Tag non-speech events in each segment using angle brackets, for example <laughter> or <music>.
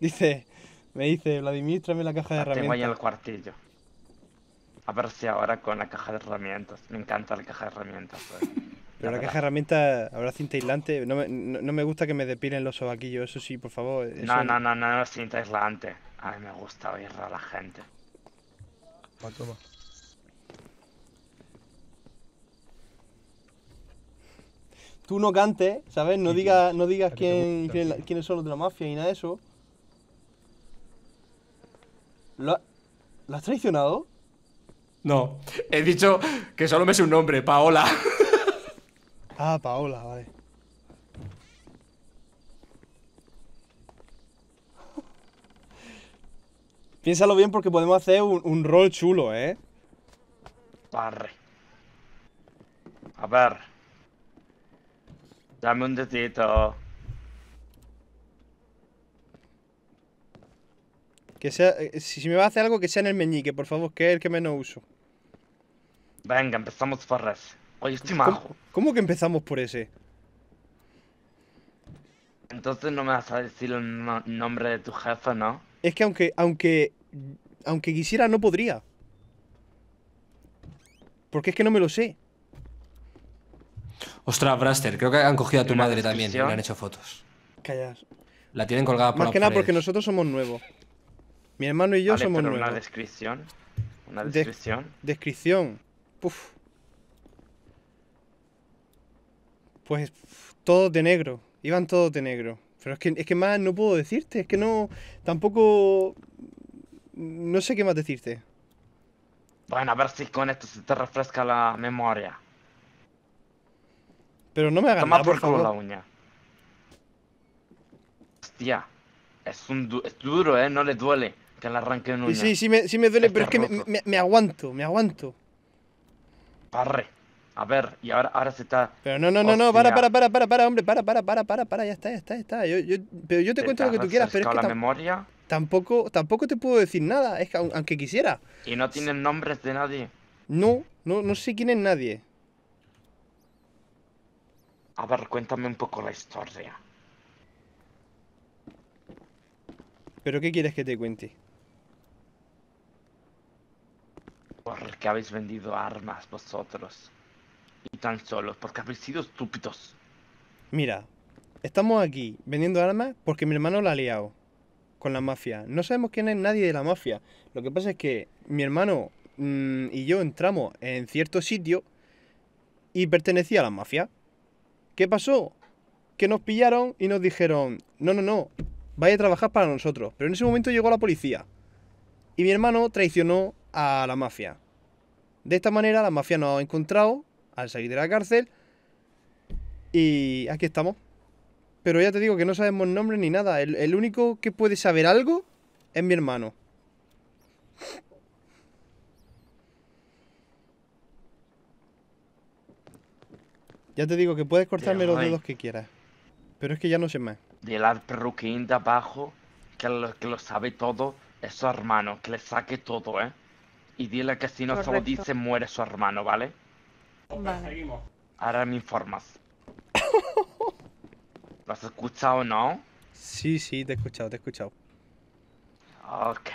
Dice, me dice, Vladimir, tráeme la caja de La tengo ahí herramientas. cuartillo. A ver si ahora con la caja de herramientas. Me encanta la caja de herramientas. pues. Pero la caja de herramientas habrá cinta aislante. No me, no, no me gusta que me depilen los sobaquillos, eso sí, por favor. eso- No, no, no, no, no, cinta aislante. A mí me gusta oír a la gente. Va, toma. Tú no cantes, ¿sabes? No digas, no digas quién, quién- quiénes son los de la mafia y nada de eso. ¿Lo, ha- ¿lo has traicionado? No, he dicho que solo me sé un nombre, Paola. <laughs> Ah, Paola, vale. <laughs> Piénsalo bien porque podemos hacer un, un rol chulo, ¿eh? Barre. A ver. Dame un dedito. Que sea, eh, si me va a hacer algo, que sea en el meñique, por favor, que es el que menos uso. Venga, empezamos por ese. Oye, estoy ¿Cómo, majo. cómo que empezamos por ese? Entonces no me vas a decir el no- nombre de tu jefe, ¿no? Es que aunque, aunque, aunque quisiera, no podría. Porque es que no me lo sé. Ostras, Braster, creo que han cogido a tu ¿Una madre también y le han hecho fotos. Callas. La tienen colgada por Más que nada porque nosotros somos nuevos. Mi hermano y yo Vale, somos pero una nuevos. descripción. Una De- descripción. Descripción. Puf. Pues pf, todos de negro. Iban todos de negro. Pero es que, es que más no puedo decirte. Es que no. Tampoco. No sé qué más decirte. Bueno, a ver si con esto se te refresca la memoria. Pero no me hagas Toma nada, por por culo la uña. Hostia. Es, un du- es duro, ¿eh? No le duele que le arranquen Sí, uña. sí, sí me, sí me duele, Está pero es que me, me- aguanto, me aguanto. Parre. A ver, y ahora, ahora se está... Pero no, no, no, no, para, para, para, para, para, hombre, para, para, para, para, para, ya está, ya está, ya está. Yo, yo, pero yo te cuento lo que tú quieras, pero es que la memoria tampoco, tampoco te puedo decir nada, es que aun- aunque quisiera. y no tienen nombres de nadie. No, no, no sé quién es nadie. A ver, cuéntame un poco la historia. Pero ¿qué quieres que te cuente? Por qué habéis vendido armas vosotros. Y tan solos, porque habéis sido estúpidos. Mira, estamos aquí vendiendo armas porque mi hermano la ha liado con la mafia. No sabemos quién es nadie de la mafia. Lo que pasa es que mi hermano mm, y yo entramos en cierto sitio y pertenecía a la mafia. ¿Qué pasó? Que nos pillaron y nos dijeron, no, no, no, vaya a trabajar para nosotros. Pero en ese momento llegó la policía. Y mi hermano traicionó a la mafia. De esta manera la mafia nos ha encontrado al salir de la cárcel y aquí estamos. Pero ya te digo que no sabemos nombre ni nada. El, el único que puede saber algo es mi hermano. Ya te digo que puedes cortarme los dedos que quieras. Pero es que ya no sé más. Dile al perruquín de abajo que lo, que lo sabe todo es su hermano, que le saque todo, ¿eh? Y dile que si no se lo dice, muere su hermano, ¿vale? Vale. Ahora me informas. <laughs> ¿Lo has escuchado o no? Sí, sí, te he escuchado, te he escuchado. Ok.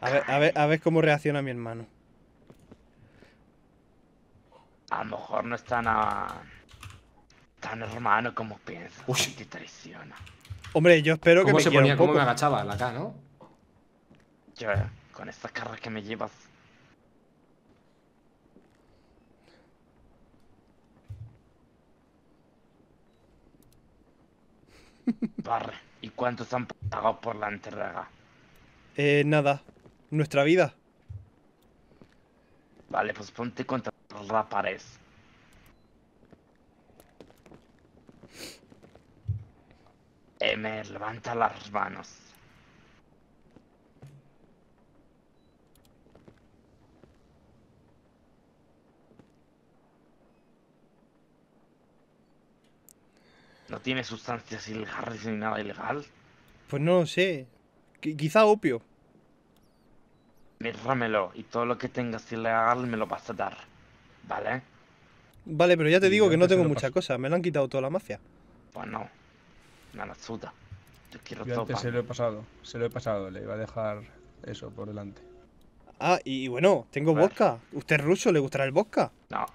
A ver, a ver, a ver cómo reacciona mi hermano. A lo mejor no es tan, ah, tan hermano como piensas. Uy. Te traiciona. Hombre, yo espero que ¿Cómo me se quiera ponía? un ¿Cómo poco. me agachaba? La K, ¿no? Yo, eh, con esta cara que me llevas. Barre. ¿Y cuántos han pagado por la entrega? Eh, nada. Nuestra vida. Vale, pues ponte contra la pared. Emer, levanta las manos. ¿No tiene sustancias ilegales ni nada ilegal? Pues no lo sé. Qui- quizá opio. Mírramelo y todo lo que tengas ilegal me lo vas a dar. ¿Vale? Vale, pero ya te Y digo que no tengo lo mucha paso. cosa. Me lo han quitado toda la mafia. Pues no. Me la suda. Yo quiero Yo antes se lo he pasado. Se lo he pasado. Le iba a dejar eso por delante. Ah, y, y bueno, tengo vodka. ¿Usted es ruso? ¿Le gustará el vodka? No.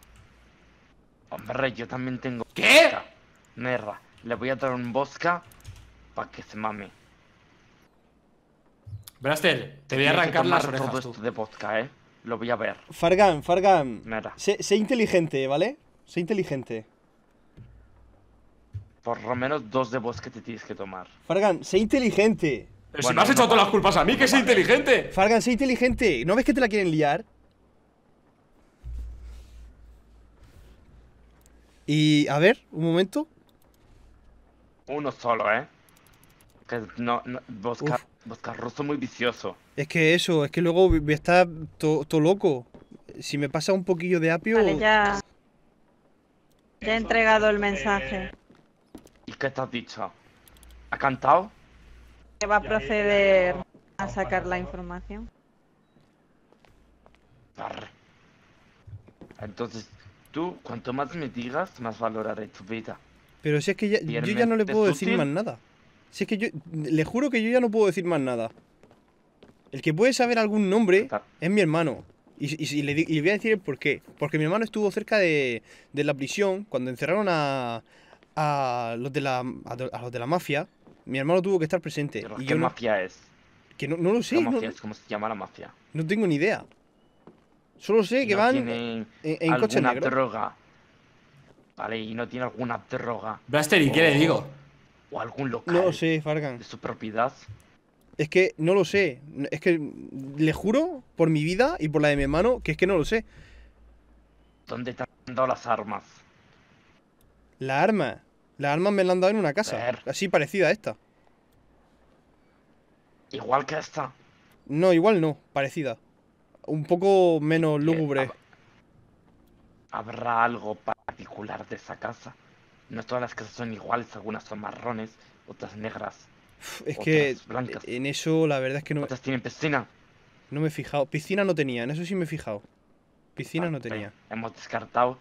Hombre, yo también tengo. ¿Qué? vodka. Merda. Le voy a dar un vodka para que se mame. Braster, te voy a arrancar las orejas todo tú. esto de vodka, eh. Lo voy a ver. Fargan, Fargan. Mira, Sé, sé inteligente, ¿vale? Sé inteligente. por lo menos dos de vodka te tienes que tomar. Fargan, sé inteligente. Pero si me has no echado todas las culpas a mí, que vale. inteligente. Fargan, sé inteligente. ¿No ves que te la quieren liar? Y, a ver, un momento. Uno solo, eh. Que no, no ruso muy vicioso. Es que eso, es que luego voy a estar todo loco. Si me pasa un poquillo de apio... Vale, ya. Ya he entregado el mensaje. ¿Y qué te has dicho? ¿Ha cantado? Que va a proceder a sacar la información. Entonces, tú, cuanto más me digas, más valoraré tu vida. Pero si es que ya- ¿Y yo ya no le puedo decir más nada. Si es que yo... Le juro que yo ya no puedo decir más nada. El que puede saber algún nombre es mi hermano. Y, y- y le, y le voy a decir el por qué. Porque mi hermano estuvo cerca de, de la prisión cuando encerraron a, a, los de la, a, los de la mafia. Mi hermano tuvo que estar presente. Pero, Y ¿Qué yo no, mafia es? que no, no lo ¿Qué sé, no, mafia es? ¿Cómo se llama la mafia? no tengo ni idea. Solo sé que ¿No van en, en coche negro. droga? Vale, y no tiene alguna droga Braster, ¿y qué le digo? o algún local No lo sé, Fargan. de su propiedad. Es que no lo sé. Es que le juro por mi vida y por la de mi hermano que es que no lo sé. ¿Dónde te han dado las armas? La arma. Las armas me la han dado en una casa. Ver. Así parecida a esta. Igual que esta. No, igual no. Parecida. Un poco menos lúgubre. hab- ¿Habrá algo particular de esa casa? No todas las casas son iguales, algunas son marrones, otras negras, Es que blancas. en eso la verdad es que no, otras tienen piscina. no me he fijado. Piscina no tenía, en eso sí me he fijado. Piscina no Vale, tenía. Hemos descartado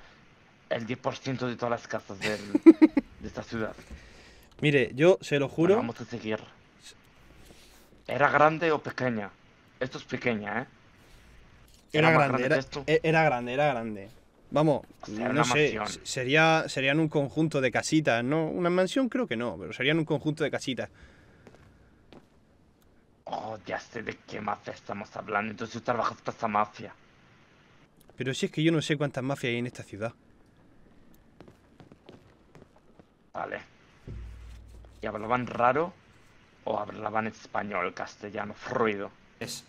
el 10% de todas las casas del- <laughs> de esta ciudad. Mire, yo se lo Bueno, juro. vamos a seguir. ¿Era grande o pequeña? Esto es pequeña, ¿eh? Era grande, era, esto? e- era grande, era grande. Vamos, no una sé, mansión. sería, serían un conjunto de casitas, ¿no? Una mansión creo que no, pero serían un conjunto de casitas. Oh, ya sé de qué mafia estamos hablando. Entonces tú trabajas para esta mafia. Pero si es que yo no sé cuántas mafias hay en esta ciudad. Vale. ¿Y hablaban raro o hablaban español, castellano, fluido? Es.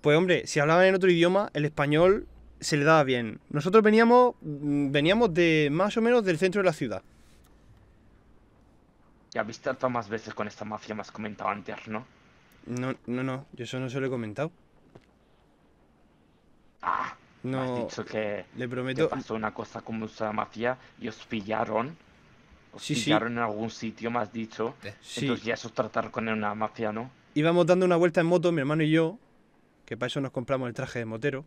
Pues hombre, si hablaban en otro idioma, el español se le daba bien. Nosotros veníamos, mm, veníamos de más o menos del centro de la ciudad. Ya viste harto más veces con esta mafia, me has comentado antes, ¿no? No, no, no, yo eso no se lo he comentado. Ah, me No, has dicho que, le que prometo. pasó una cosa como esa mafia y os pillaron. Os Sí, sí. pillaron en algún sitio, me has dicho. Sí, Entonces ya eso es tratar con una mafia, ¿no? íbamos dando una vuelta en moto, mi hermano y yo, que para eso nos compramos el traje de motero.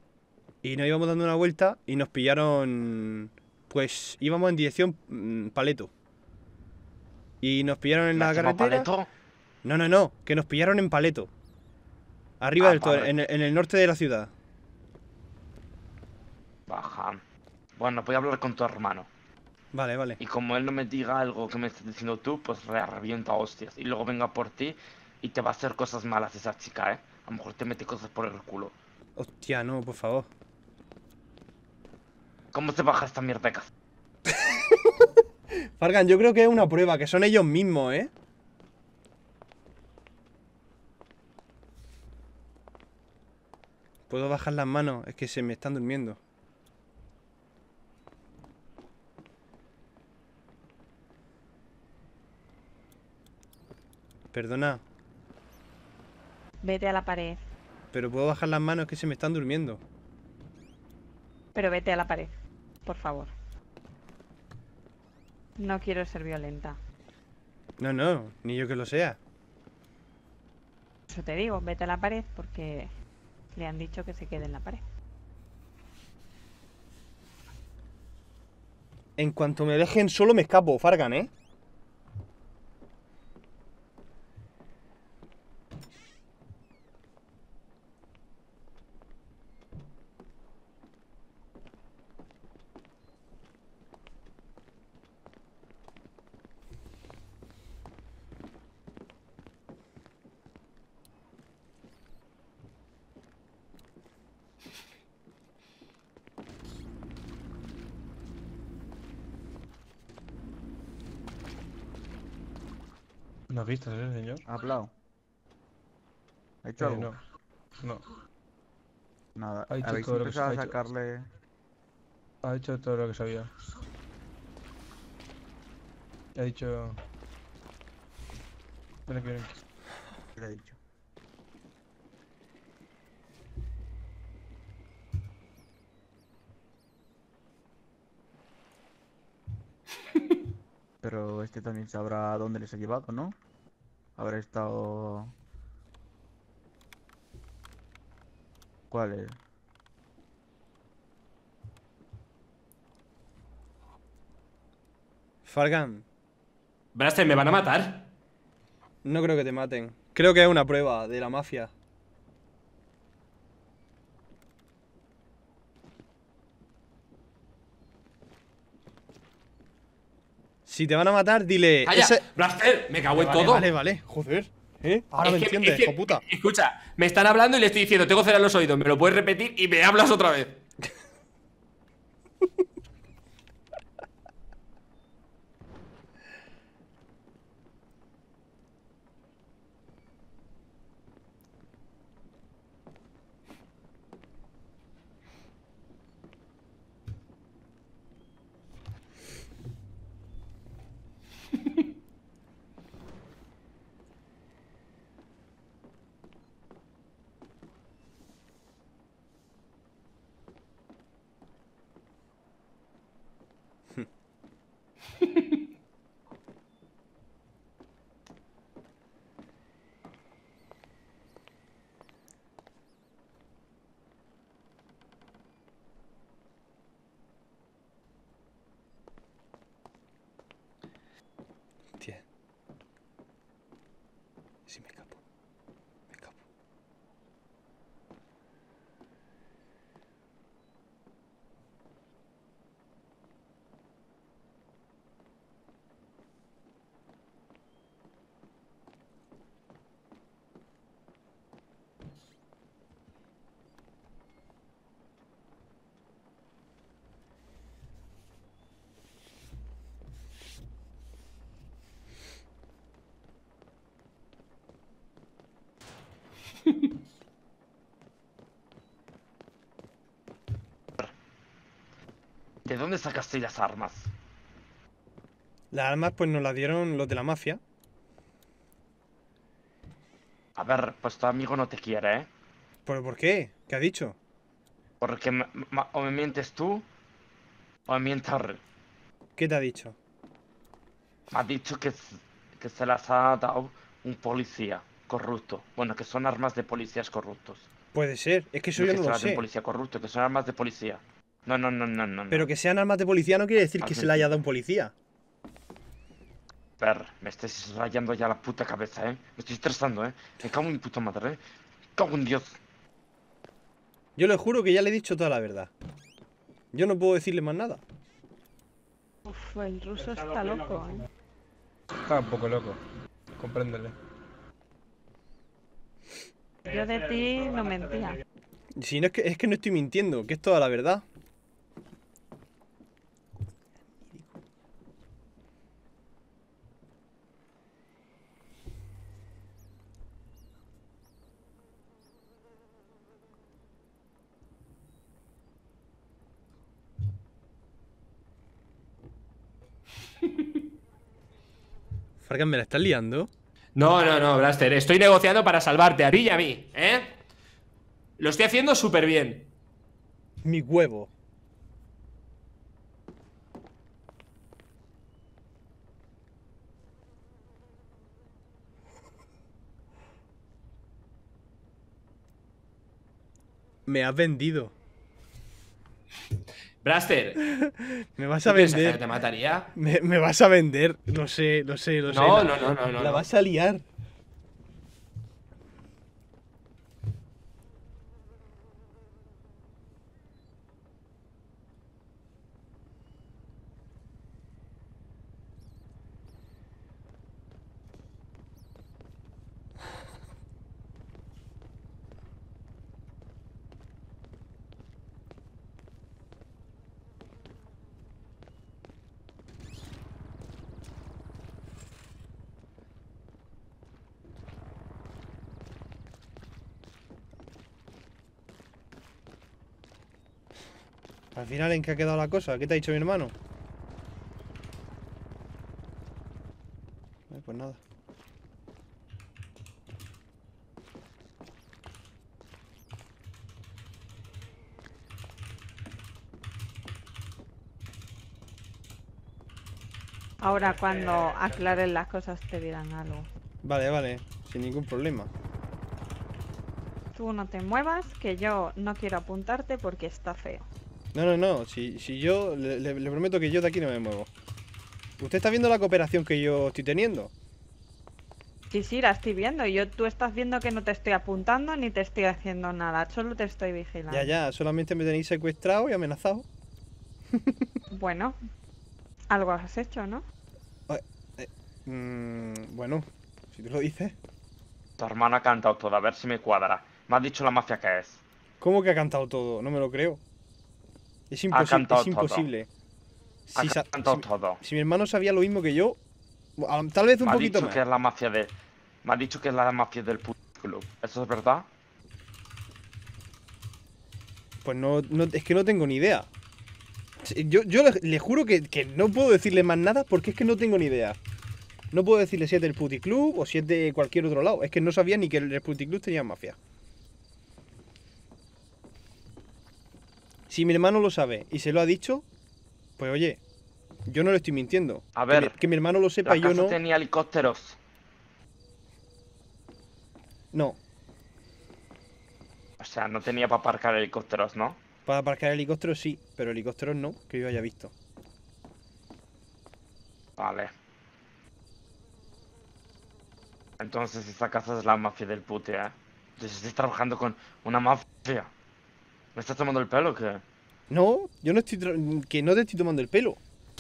Y nos íbamos dando una vuelta y nos pillaron. Pues íbamos en dirección mm, Paleto. Y nos pillaron en ¿Me la carretera. paleto? No, no, no, que nos pillaron en Paleto. Arriba Ah, del todo, en, el- en el norte de la ciudad. Baja. Bueno, voy a hablar con tu hermano. Vale, vale. Y como él no me diga algo que me estás diciendo tú, pues le reviento a hostias. Y luego venga por ti y te va a hacer cosas malas esa chica, ¿eh? A lo mejor te mete cosas por el culo. Hostia, no, por favor. ¿Cómo se baja esta mierda de casa? <laughs> Fargan, yo creo que es una prueba, que son ellos mismos, ¿eh? Puedo bajar las manos, es que se me están durmiendo. Perdona, Vete a la pared. pero puedo bajar las manos, es que se me están durmiendo. Pero vete a la pared. Por favor. No quiero ser violenta. No, no, ni yo que lo sea. Eso te digo, vete a la pared porque le han dicho que se quede en la pared. En cuanto me dejen solo me escapo, Fargan, ¿eh? Dando pistas, ¿eh, señor? ¿Ha hablado? ¿Ha hecho Eh, algo? no. No. Nada. Ha dicho Habéis todo lo que se empezado ha a hecho. sacarle... Ha hecho todo lo que sabía. Ha dicho... Ven aquí, ven aquí. ¿Qué le ha dicho? <laughs> Pero este también sabrá dónde les ha llevado, ¿no? Habrá estado... ¿Cuál es? Fargan, Braster, ¿me van a matar? no creo que te maten. Creo que es una prueba de la mafia. Si te van a matar, dile. ¡Calla! ese- Braster, me cago en Vale, todo. Vale, vale, joder. ¿Eh? Ahora Es me que- entiendes, es que- hijo puta. Escucha, me están hablando y le estoy diciendo, tengo cerrar los oídos, me lo puedes repetir y me hablas otra vez. Hostia. Si me escapo. Me escapo. ¿De dónde sacaste las armas? Las armas, pues nos las dieron los de la mafia. A ver, pues tu amigo no te quiere, ¿eh? ¿Pero por qué? ¿Qué ha dicho? Porque me- o me mientes tú o me miente él. ¿Qué te ha dicho? Me ha dicho que, que se las ha dado un policía corrupto. Bueno, que son armas de policías corruptos. Puede ser. Es que eso yo que no lo sé. policía corrupto, que son armas de policía. No, no, no, no, no. Pero que sean armas de policía no quiere decir que se la haya dado un policía. Ver, me estáis rayando ya la puta cabeza, ¿eh? Me estoy estresando, ¿eh? Me cago en mi puta madre, ¿eh? Me cago en Dios. Yo le juro que ya le he dicho toda la verdad. Yo no puedo decirle más nada. Uf, el ruso está loco, ¿eh? Está un poco loco. Compréndele. Yo de ti no mentía. Si no es que, es que no estoy mintiendo, que es toda la verdad. Fargan, ¿me la estás liando? No, no, no, Blaster, estoy negociando para salvarte a ti y a mí, ¿eh? Lo estoy haciendo súper bien. Mi huevo. Me has vendido. Blaster, <laughs> Me vas ¿tú a vender. te mataría? Me, me vas a vender. Lo sé, lo sé, lo sé. No, no, no, no, no. La no. vas a liar. Al final, ¿en qué ha quedado la cosa? ¿Qué te ha dicho mi hermano? Ay, pues nada. Ahora cuando aclaren las cosas te dirán algo. Vale, vale, sin ningún problema. Tú no te muevas, que yo no quiero apuntarte porque está feo. No, no, no, si, si yo, le, le- le prometo que yo de aquí no me muevo. ¿Usted está viendo la cooperación que yo estoy teniendo? Sí, sí, la estoy viendo. Y yo, tú estás viendo que no te estoy apuntando ni te estoy haciendo nada. Solo te estoy vigilando. Ya, ya, solamente me tenéis secuestrado y amenazado. <laughs> Bueno, algo has hecho, ¿no? Mm, bueno, si tú lo dices. Tu hermano ha cantado todo, a ver si me cuadra. Me ha dicho la mafia que es. ¿Cómo que ha cantado todo? No me lo creo. Es, Ha imposi- cantado es imposible. Ha Si, sa- cantado si- todo. si mi hermano sabía lo mismo que yo, tal vez un Me ha poquito dicho más. que es la mafia de. Me ha dicho que es la mafia del puto club. ¿Eso es verdad? Pues no, no- es que no tengo ni idea. Yo, yo le, le juro que, que no puedo decirle más nada porque es que no tengo ni idea. No puedo decirle si es del puticlub o si es de cualquier otro lado. Es que no sabía ni que el puticlub tenía mafia. Si mi hermano lo sabe y se lo ha dicho, pues oye, yo no le estoy mintiendo. A Que ver, mi- que mi hermano lo sepa y yo no. tenía helicópteros. No, O sea, no tenía para aparcar helicópteros, ¿no? para aparcar helicópteros sí, pero helicópteros no, que yo haya visto. Vale. Entonces esta casa es la mafia del pute, ¿eh? Entonces estoy trabajando con una mafia. ¿Me estás tomando el pelo o qué? No, yo no estoy. que no te estoy tomando el pelo.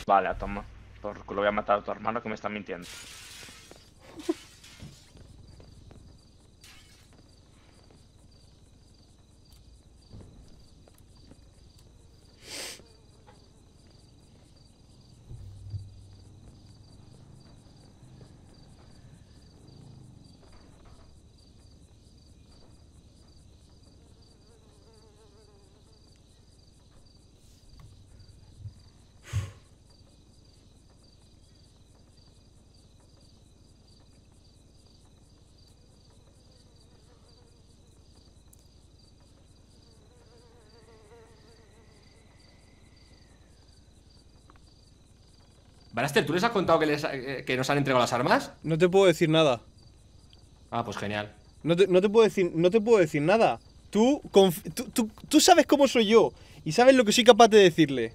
Vale, toma. Porque lo voy a matar a tu hermano que me está mintiendo. <laughs> Braster, ¿tú les has contado que, les, eh, que nos han entregado las armas? No te puedo decir nada. Ah, pues genial. No te, no te puedo decir, no te puedo decir nada. Tú, conf- tú, tú, tú sabes cómo soy yo y sabes lo que soy capaz de decirle.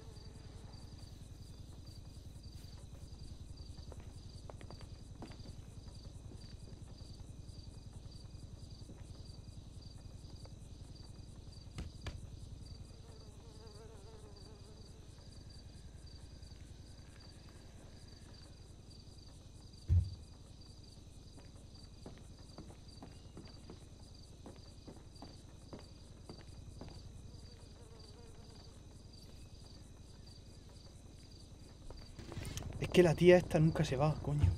Que la tía esta nunca se va, coño.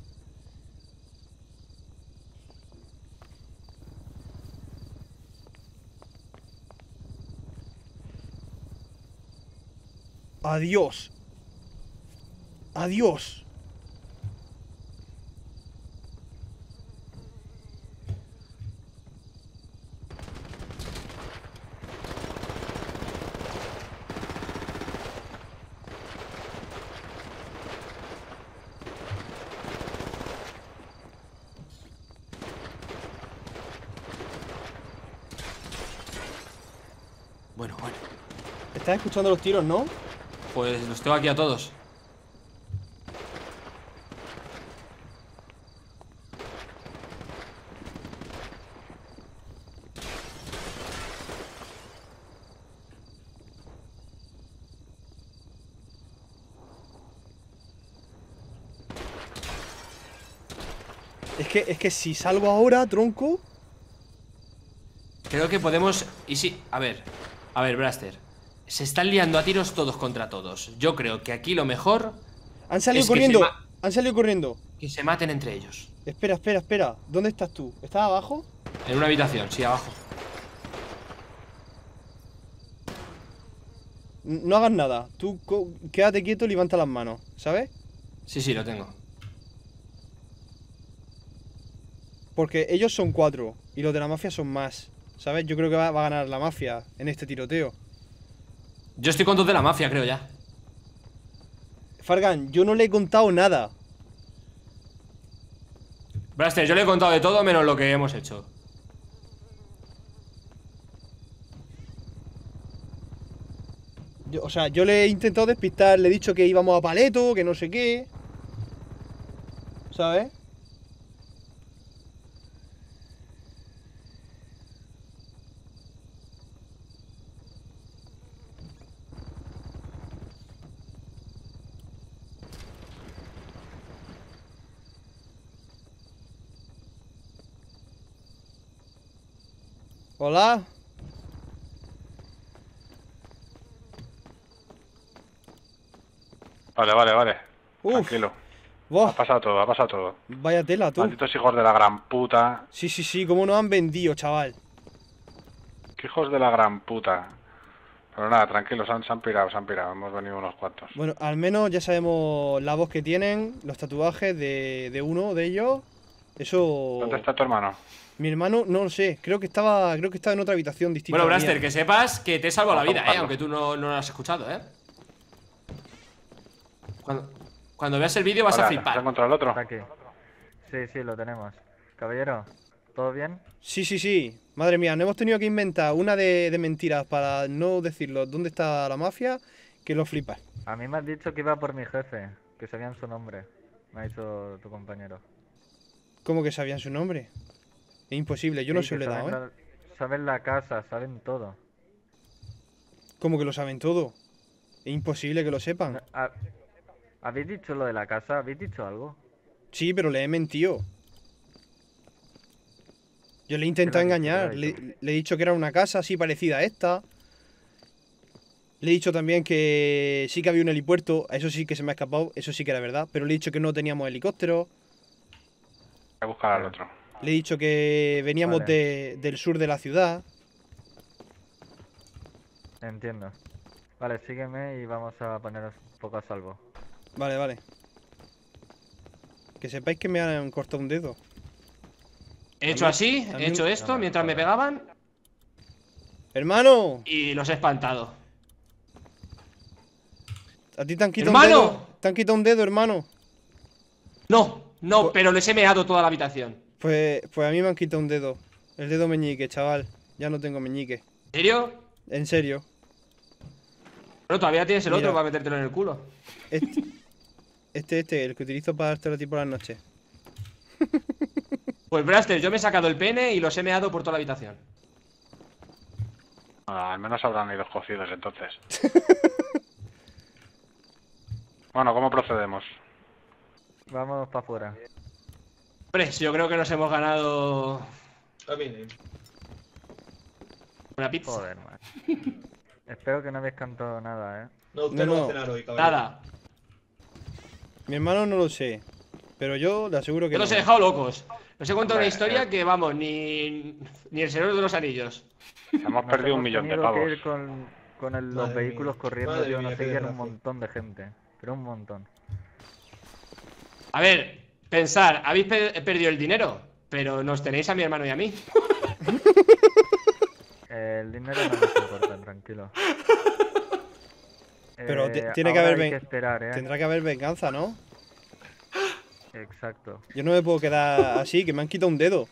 Adiós. Adiós. Bueno, bueno. Estás escuchando los tiros, ¿no? Pues los tengo aquí a todos. Es que, es que si salgo ahora, tronco. Creo que podemos. Y sí, a ver. A ver, Braster. Se están liando a tiros todos contra todos. Yo creo que aquí lo mejor Han salido Es corriendo. Han salido corriendo. que se maten entre ellos. Espera, espera, espera. ¿Dónde estás tú? ¿Estás abajo? En una habitación, sí, abajo. No hagas nada. Tú quédate quieto y levanta las manos, ¿sabes? Sí, sí, lo tengo. Porque ellos son cuatro y los de la mafia son más. ¿Sabes? Yo creo que va, va a ganar la mafia en este tiroteo. Yo estoy con dos de la mafia, creo ya. Fargan, yo no le he contado nada. Blaster, yo le he contado de todo menos lo que hemos hecho. Yo- o sea, yo le he intentado despistar, le he dicho que íbamos a paleto, que no sé qué. ¿Sabes? Hola. Vale, vale, vale. Uf. Tranquilo. Buah, Ha pasado todo, ha pasado todo. vaya tela, tú. Malditos hijos de la gran puta. Sí, sí, sí, cómo nos han vendido, chaval. Qué hijos de la gran puta. Pero nada, tranquilos, se han, se han pirado, se han pirado. Hemos venido unos cuantos. Bueno, al menos ya sabemos la voz que tienen, los tatuajes de, de uno de ellos. Eso. ¿Dónde está tu hermano? Mi hermano, no lo sé. Creo que estaba, creo que estaba en otra habitación distinta. Bueno, mía. que sepas que te he salvado la vida, ¿eh? Aunque tú no, no lo has escuchado, ¿eh? Cuando, cuando veas el vídeo vas a Vale, ¿has flipar. encontrado el otro? Está aquí. Sí, sí, lo tenemos. Caballero, ¿todo bien? Sí, sí, sí. Madre mía, no hemos tenido que inventar una de, de mentiras para no decirlo dónde está la mafia, que lo flipas. A mí me has dicho que iba por mi jefe, que sabían su nombre. Me ha dicho tu compañero. ¿Cómo que sabían su nombre? Es imposible, yo no se que lo he dado, saben ¿eh? la- saben la casa, saben todo. ¿Cómo que lo saben todo? Es imposible que lo sepan. ¿Habéis dicho lo de la casa? ¿Habéis dicho algo? Sí, pero le he mentido. Yo le he intentado engañar. Le, le he dicho que era una casa así parecida a esta. Le he dicho también que sí que había un helipuerto. Eso sí que se me ha escapado. Eso sí que era verdad. Pero le he dicho que no teníamos helicóptero. Voy a buscar al otro. Le he dicho que veníamos Vale. de- del sur de la ciudad. Entiendo. Vale, sígueme y vamos a poneros un poco a salvo. Vale, vale. Que sepáis que me han cortado un dedo. He hecho así, he hecho esto No, mientras me pegaban ¡Hermano! y los he espantado. ¿A ti te han quitado un ¡Hermano! dedo? ¿Te han quitado un dedo, hermano? No, no, pero les he meado toda la habitación. Pues, pues a mí me han quitado un dedo. El dedo meñique, chaval. Ya no tengo meñique. ¿En serio? En serio. Bueno, todavía tienes el otro para metértelo en el culo. Este, este, este, el que utilizo para dártelo a ti por las noches. <laughs> Pues Blaster, yo me he sacado el pene y los he meado por toda la habitación. Ah, al menos habrán ido cocidos entonces. <laughs> bueno, ¿cómo procedemos? Vamos para afuera. Hombre, yo creo que nos hemos ganado una pizza. Joder, man. Espero que no habéis cantado nada, ¿eh? No, usted No, no, va a cenar hoy, caballero. Nada. Mi hermano no lo sé. Pero yo le aseguro que Yo los no. he dejado locos. Os he contado una historia que, vamos, ni, ni el Señor de los Anillos. Hemos Nos perdido un millón de tenido que pavos. ir con, con el- los Madre vehículos mía, corriendo, madre tío. mía, Nos qué seguían un desgracia. montón de gente. Pero un montón. A ver, pensar, habéis pe- perdido el dinero, pero nos tenéis a mi hermano y a mí. El dinero no nos importa, tranquilo. Pero Eh, ti- tiene que haber que esperar, ¿eh? Tendrá que haber venganza, ¿no? Exacto. Yo no me puedo quedar así, que me han quitado un dedo.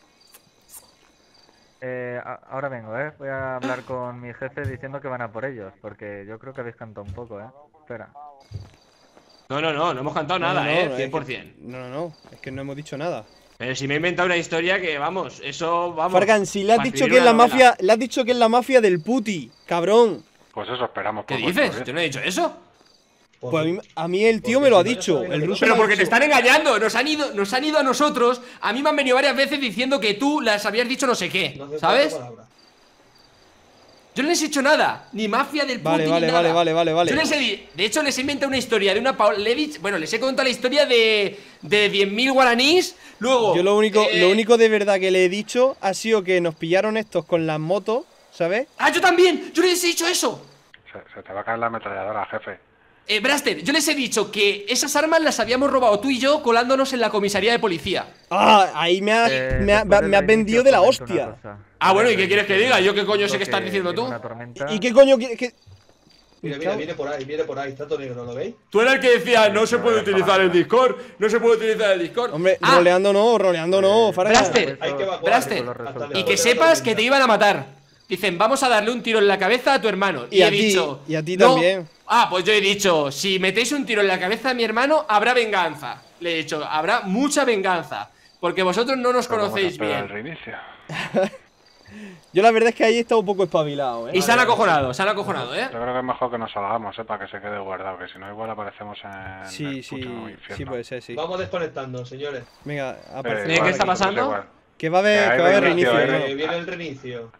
Eh, ahora vengo, ¿eh? Voy a hablar con mi jefe diciendo que van a por ellos, porque yo creo que habéis cantado un poco, ¿eh? Espera. No, no, no, no hemos cantado nada, No, no, eh, no, es 100%. que- No, no, no. Es que no hemos dicho nada. Pero si me he inventado una historia que, vamos, eso, vamos. Fargan, si le has dicho que es la novela. mafia, le has dicho que es la mafia del puti, cabrón. Pues eso esperamos. ¿Qué dices? Yo no he dicho eso. Pues a mí, a mí el tío me lo ha dicho. El ruso Pero porque te están engañando, nos han ido, nos han ido a nosotros. A mí me han venido varias veces diciendo que tú las habías dicho no sé qué, ¿sabes? Yo no les he hecho nada, ni mafia del puti Vale, ni vale, nada. vale, vale, vale, vale. Yo les he de hecho les he inventado una historia de una Paola Levich, bueno, les he contado la historia de de 10.000 guaraníes, luego Yo lo único, eh, lo único de verdad que le he dicho ha sido que nos pillaron estos con las motos, ¿sabes? Ah, yo también, yo les he dicho eso. Se, se te va a caer la ametralladora, jefe. Eh, Braster, yo les he dicho que esas armas las habíamos robado tú y yo colándonos en la comisaría de policía. Ah, ahí me has, Eh, me ha- me has vendido de la hostia. Ah, bueno, ¿y qué quieres que diga? ¿Yo qué coño sé que estás diciendo tú? ¿Y qué coño quieres que.? Mira, mira, viene por ahí, viene por ahí, está todo negro, ¿lo veis? Tú eras el que decía, no se puede utilizar el Discord, no se puede utilizar el Discord. Hombre, Ah, roleando no, roleando no, Farga. Braster. Braster, y que sepas que te iban a matar. Dicen, vamos a darle un tiro en la cabeza a tu hermano. Y Y, a he ti, dicho. y a ti "No". también. Ah, pues yo he dicho, si metéis un tiro en la cabeza a mi hermano, habrá venganza. Le he dicho, habrá mucha venganza. Porque vosotros no nos Pero vamos a conocéis bien. <laughs> Yo la verdad es que ahí he estado un poco espabilado, eh. Y se han acojonado, se han acojonado, ¿eh? Yo creo que es mejor que nos salgamos, eh, para que se quede guardado, que si no igual aparecemos en Sí, el sí, puto sí infierno. puede ser, sí. Vamos desconectando, señores. Venga, Eh, aparece. ¿qué está pasando? Que va a haber, Que hay que va a haber reinicio, reinicio. Eh, viene el reinicio.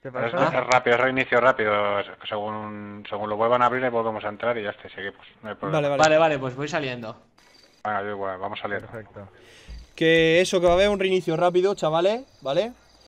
¿Qué Es, pasa? es rápido, es reinicio rápido. es- Según, según lo vuelvan a abrir, le volvemos a entrar y ya está, y seguimos. No hay problema. Vale, vale. Vale, vale, pues voy saliendo. Venga, yo igual, vamos saliendo. Perfecto. Que eso, que va a haber un reinicio rápido, chavales, ¿vale?